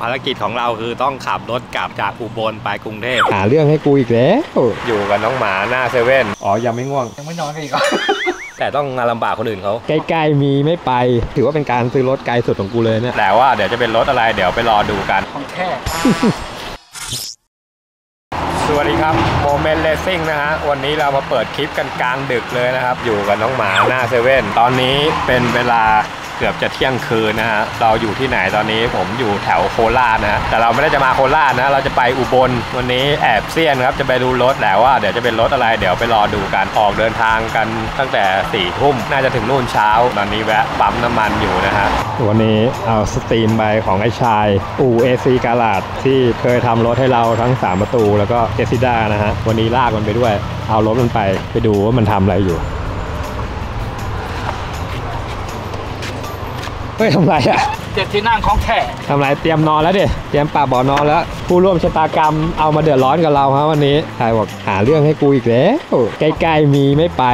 ภารกิจของเราคือต้องขับรถกลับจากอุบลไปกรุงเทพหาเรื่องให้กูอีกแล้ว อยู่กับน้องหมาหน้าเซเว่นอ๋อ ยังไม่ง่วง ยังไม่นอนกันอีกเหรอแต่ต้องมาลำบากคนอื่นเขาใกล้ๆมีไม่ไป ถือว่าเป็นการซื้อรถไกลสุดของกูเลยเนี่ยแต่ว่าเดี๋ยวจะเป็นรถอะไรเดี๋ยวไปรอดูกันของแท้สวัสดีครับโมเมนต์เลสซิ่งนะฮะวันนี้เรามาเปิดคลิปกันกลางดึกเลยนะครับ อยู่กับน้องหมาหน้าเซเว่นตอนนี้เป็นเวลาเกือบจะเที่ยงคืนนะฮะเราอยู่ที่ไหนตอนนี้ผมอยู่แถวโคราชนะฮะแต่เราไม่ได้จะมาโคราชนะเราจะไปอุบลวันนี้แอบเซียนครับจะไปดูรถแหละว่าเดี๋ยวจะเป็นรถอะไรเดี๋ยวไปรอดูกันออกเดินทางกันตั้งแต่4ี่ทุ่มน่าจะถึงนู่นเช้าตอนนี้แวะปั๊มน้ำมันอยู่นะฮะวันนี้เอาสตรีมใบของไอ้ชายอูเอซีกาลาดที่เคยทำรถให้เราทั้ง 3 ประตูแล้วก็เอซิด้านะฮะวันนี้ลากมันไปด้วย เอารถมันไปไปดูว่ามันทำอะไรอยู่ ฮ้ยทำไรอะเจ็ดที่นั่งของแท้ทำไรเตรียมนอนแล้วดิเตรียมปากบ่อนอนแล้ว ผู้ร่วมชะตากรรมเอามาเดือดร้อนกับเราครับวันนี้ชายบอกหาเรื่องให้กูอีกแล้วใกล้ๆมีไม่ไป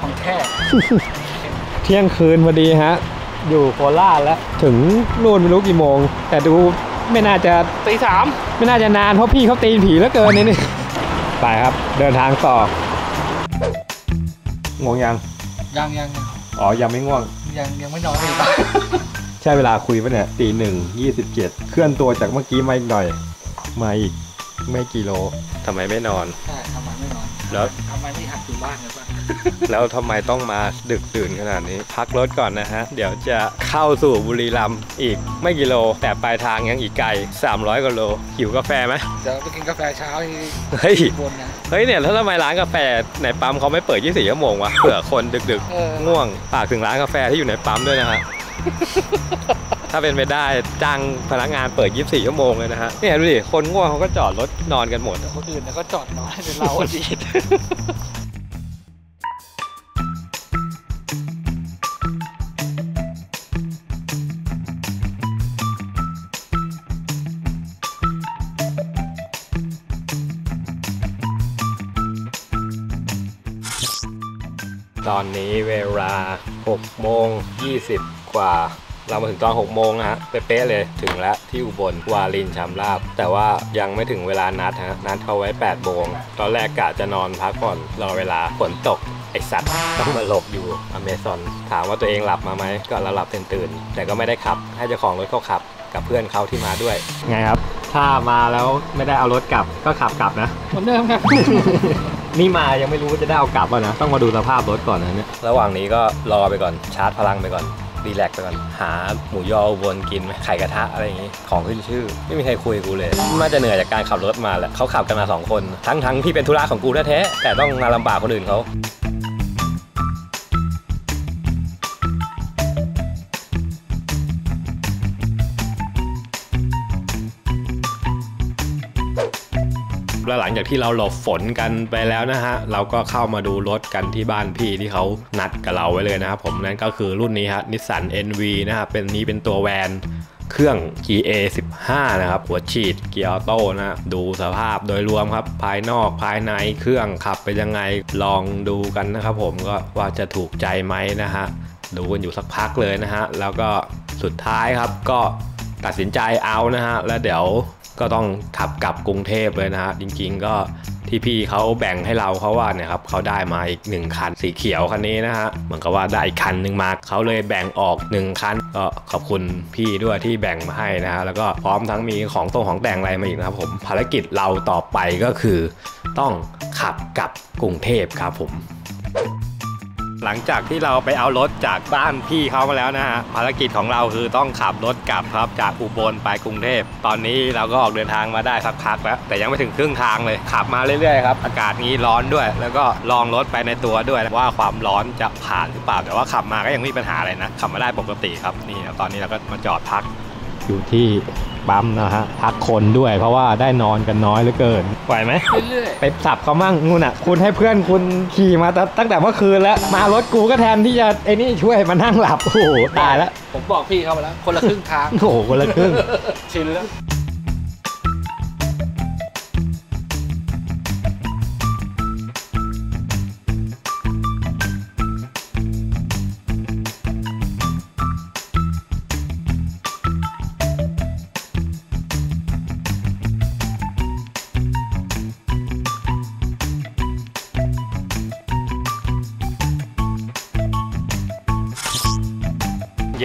ของแท้เที่ยงคืนพอดีฮะ อยู่โคราชแล้วถึงนู่นไม่รู้กี่โมง แต่ดูไม่น่าจะตีสามไม่น่าจะนานเพราะพี่เขาตีนผีแล้วเกินนี่นี่ไปครับ เดินทางต่อง่วงยังยังยังอ๋อยังไม่ง่วงยังยังไม่นอนกันอีกเหรอใช่เวลาคุยปะเนี่ยตีหนึ่งยี่สิบเจ็ดเคลื่อนตัวจากเมื่อกี้มาอีกหน่อย มาอีกไม่กี่โลทำไมไม่นอน ใช่ทำไมไม่นอน แล้ว ทำไมไม่หัดอยู่บ้านกันบ้างแล้วทำไมต้องมาดึกดื่นขนาดนี้ พักรถก่อนนะฮะ เดี๋ยวจะเข้าสู่บุรีรัมย์อีกไม่กี่โล แต่ปลายทางยังอีกไกล 300กว่าโล หิวกาแฟไหมเดี๋ยวไปกินกาแฟเช้าที่เฮ้ย บนนะเฮ้ยเนี่ยแล้วทำไมร้านกาแฟในปั๊มเขาไม่เปิด 24 ชั่วโมงวะเผื่อคนดึกเออๆง่วงฝากถึงร้านกาแฟที่อยู่ในปั๊มด้วยนะฮะ ถ้าเป็นไปได้จ้างพนักงานเปิด 24 ชั่วโมงเลยนะฮะเนี่ยดูดิคนง่วงเขาก็จอดรถนอนกันหมด คนอื่นเนี่ยก็จอดนอนให้เป็นเราอะดีด ตอนนี้เวลา6โมง20 กว่า เรามาถึงตอน6โมงนะฮะเป๊ะๆเลยถึงแล้วที่อุบลวารินชำราบ แต่ว่ายังไม่ถึงเวลานัดฮะนัดเขาไว้8โมงตอนแรกกะจะนอนพักผ่อนรอเวลาฝนตกไอสัตว์ต้องมาหลบอยู่อเมซอนถามว่าตัวเองหลับมาไหมก็เราหลับตื่นๆแต่ก็ไม่ได้ขับ ให้เจ้าของรถเขาขับกับเพื่อนเขาที่มาด้วย ไงครับ ถ้ามาแล้วไม่ได้เอารถกลับก็ขับกลับนะเหมือนเดิมครับ นี่มายังไม่รู้ว่าจะได้เอากลับป่ะนะ ต้องมาดูสภาพรถก่อนนะเนี่ย ระหว่างนี้ก็รอไปก่อน ชาร์จพลังไปก่อน รีแลกซ์ไปก่อน หาหมูยอวนกินไหมไข่กระทะอะไรอย่างงี้ ของขึ้นชื่อ ไม่มีใครคุยกูเลย น่าจะเหนื่อยจากการขับรถมาแหละเขาขับกันมาสองคน ทั้งทั้งที่เป็นธุระของกูแท้ๆแต่ต้องมาลำบากคนอื่นเขา แล้วหลังจากที่เราหลบฝนกันไปแล้วนะฮะเราก็เข้ามาดูรถกันที่บ้านพี่ที่เขานัดกับเราไว้เลยนะครับผมนั่นก็คือรุ่นนี้ฮะนิสสัน NV นะครับเป็นนี้เป็นตัวแวนเครื่อง GA 15 นะครับ หัวฉีดเกียร์ออโต้นะฮะดูสภาพโดยรวมครับ ภายนอกภายในเครื่องขับไปยังไงลองดูกันนะครับผมก็ว่าจะถูกใจไหมนะฮะ ดูกันอยู่สักพักเลยนะฮะ แล้วก็สุดท้ายครับก็ตัดสินใจเอานะฮะ แล้วเดี๋ยว ก็ต้องขับกลับกรุงเทพเลยนะฮะจริงๆก็ที่พี่เขาแบ่งให้เราเขาว่าเนี่ยครับเขาได้มาอีก 1 คันสีเขียวคันนี้นะฮะเหมือนกับว่าได้อีกคันหนึ่งมาเขาเลยแบ่งออก 1 คันก็ขอบคุณพี่ด้วยที่แบ่งมาให้นะฮะแล้วก็พร้อมทั้งมีของตรงของแต่งอะไรมาอีกนะครับผมภารกิจเราต่อไปก็คือ ต้องขับกลับกรุงเทพครับผม หลังจากที่เราไปเอารถจากบ้านพี่เขามาแล้วนะฮะภารกิจของเราคือต้องขับรถกลับครับจากอุบลไปกรุงเทพ ตอนนี้เราก็ออกเดินทางมาได้สักพักแล้ว แต่ยังไม่ถึงครึ่งทางเลยขับมาเรื่อยๆครับอากาศนี้ร้อนด้วย แล้วก็ลองรถไปในตัวด้วยว่าความร้อนจะผ่านหรือเปล่าแต่ว่าขับมาก็ยังไม่มีปัญหาอะไรนะขับมาได้ปกติครับนี่ตอนนี้เราก็มาจอดพักอยู่ที่ ปั๊มนะฮะพักคนด้วยเพราะว่าได้นอนกันน้อยเหลือเกินไหวไหมเรื่อยไปสับเขามั่งนู่นอะ คุณให้เพื่อนคุณขี่มาตั้งตั้งแต่เมื่อคืนแล้ว มารถกูก็แทนที่จะไอ้นี่ช่วยมานั่งหลับโอ้โหตายแล้วๆผมบอกพี่เขาไปแล้ว คนละครึ่งทางโอ้โหคนละครึ่งชินแล้ว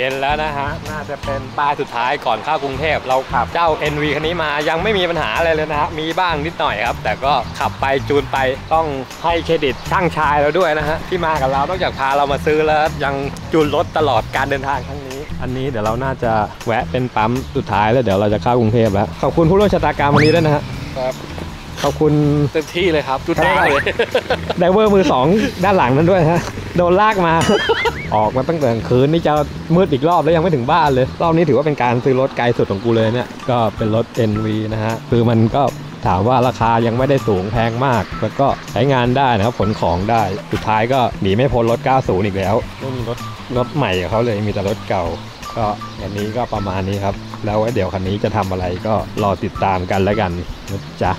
เย็นแล้วนะฮะ น่าจะเป็นป้ายสุดท้ายก่อนเข้ากรุงเทพ เราขับเจ้า NV คันนี้มายังไม่มีปัญหาอะไรเลยนะฮะ มีบ้างนิดหน่อยครับ แต่ก็ขับไปจูนไปต้องให้เครดิตช่างชายเราด้วยนะฮะ ที่มากับเรานอกจากพาเรามาซื้อแล้วยังจูนรถตลอดการเดินทางครั้งนี้ อันนี้เดี๋ยวเราน่าจะแวะเป็นปั๊มสุดท้ายแล้วเดี๋ยวเราจะเข้ากรุงเทพแล้ว ขอบคุณผู้ร่วมชะตากรรมวันนี้ด้วยนะฮะครับขอบคุณเต็มที่เลยครับจุดแดงเลย driver มือสองด้านหลังนั้นด้วยฮะ โดนลากมา ออกมาตั้งแต่กลางคืนนี่จะมืดอีกรอบแล้วยังไม่ถึงบ้านเลย รอบนี้ถือว่าเป็นการซื้อรถไกลสุดของกูเลยเนี่ย ก็เป็นรถ NV นะฮะ คือมันก็ถามว่าราคายังไม่ได้สูงแพงมาก แล้วก็ใช้งานได้นะครับขนของได้ สุดท้ายก็หนีไม่พ้นรถ 90 อีกแล้วไม่มีรถรถใหม่เขาเลยมีแต่รถเก่า ก็วันนี้ก็ประมาณนี้ครับ แล้วเดี๋ยวคันนี้จะทำอะไรก็รอติดตามกันแล้วกันนะจ๊ะ